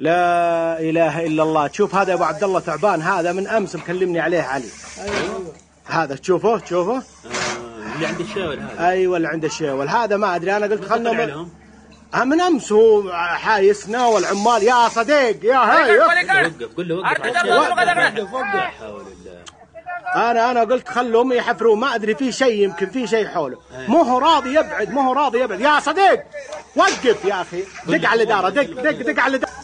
لا إله إلا الله. تشوف هذا أبو عبد الله تعبان هذا من أمس مكلمني عليه علي. هذا تشوفه؟ تشوفه؟ آه، اللي عند الشاول هذا. أيوه اللي عنده الشيول هذا ما أدري أنا قلت خلنا من, آه، من أمس هو حايسنا والعمال. يا صديق يا هاي وقف قول له وقف. الشاول. حول الله. أنا أنا قلت خلهم يحفرون. ما أدري في شيء يمكن في شيء حوله. مو هو راضي يبعد مو هو راضي يبعد. يا صديق وقف يا أخي. دق على الإدارة دق دق دق على الإدارة.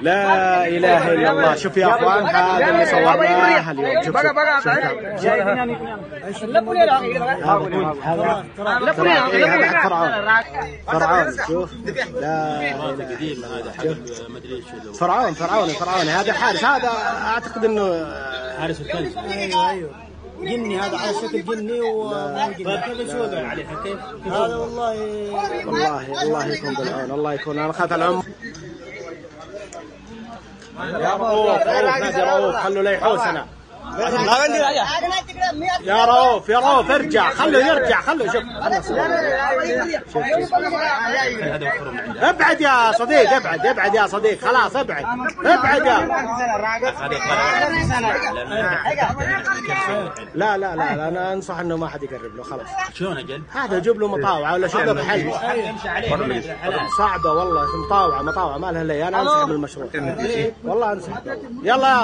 لا إله إلا الله. شوف يا أخوان هذا اللي صورناه اليوم. شوف شوف شوف هذا هذا حق فرعون فرعون شوف لا هذا قديم هذا حق له. فرعون فرعون فرعون. هذا حارس. هذا أعتقد إنه حارس الكنز أيوه أيوه. جني هذا على شكل جني و هذا والله والله الله يكون بالعون. الله يكون. أنا اخذت العمر يا رؤوف رؤوف نادي رؤوف يا رؤوف يا رؤوف ارجع خلوا يرجع خلوا شوف. ابعد يا صديق ابعد ابعد يا صديق خلاص ابعد ابعد يا لا لا لا, أنا أنصح إنه ما حد يقرب له خلاص. شلون أجل؟ هذا جيب له مطاوعة ولا شوف له عليه صعبة والله مطاوعة مطاوعة ما لها الا أنا انسحب من المشروع والله انسحب يلا يا